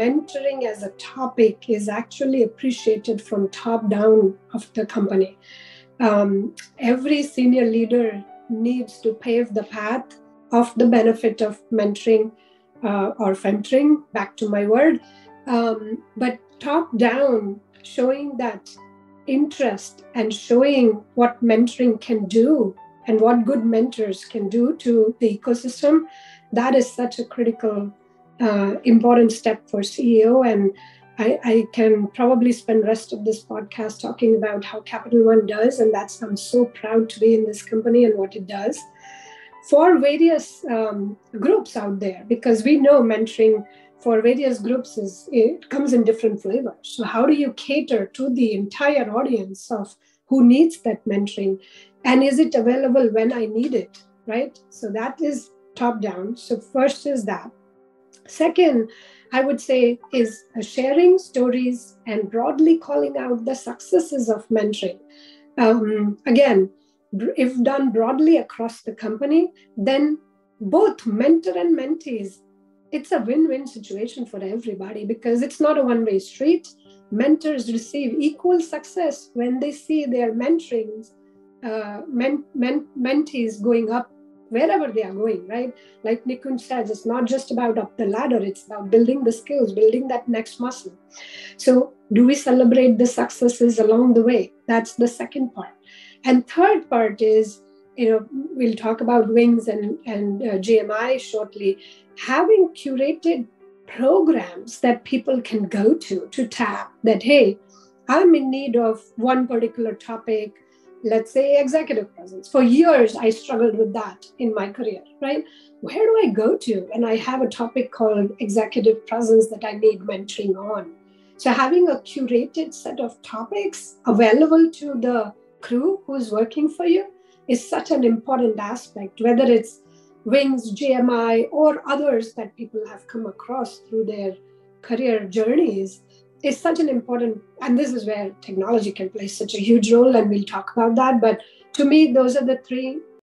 mentoring as a topic is actually appreciated from top down of the company. Um, every senior leader needs to pave the path of the benefit of mentoring uh, or femtoring, back to my word. Um, but top down, showing that interest and showing what mentoring can do and what good mentors can do to the ecosystem, that is such a critical, uh, important step for CEO. And I, I, can probably spend rest of this podcast talking about how Capital One does, and that's I'm so proud to be in this company and what it does for various um, groups out there because we know mentoring for various groups is it comes in different flavors. So how do you cater to the entire audience of who needs that mentoring? And is it available when i need it right? So that is top down. So first is that second i would say is sharing stories and broadly calling out the successes of mentoring um, again if done broadly across the company, then both mentor and mentees, it's a win win situation for everybody because it's not a one way street. Mentors receive equal success when they see their mentoring uh, men, men, mentees going up wherever they are going, right? Like Nikunj says, it's not just about up the ladder, it's about building the skills, building that next muscle. So, do we celebrate the successes along the way? That's the second part. And third part is, you know, we'll talk about wings and, and uh, GMI shortly, having curated programs that people can go to to tap that, hey, I'm in need of one particular topic, let's say executive presence. For years, I struggled with that in my career, right? Where do I go to and I have a topic called executive presence that I need mentoring on? So, having a curated set of topics available to the crew who's working for you is such an important aspect, whether it's Wings, GMI, or others that people have come across through their career journeys is such an important, and this is where technology can play such a huge role, and we'll talk about that. But to me, those are the three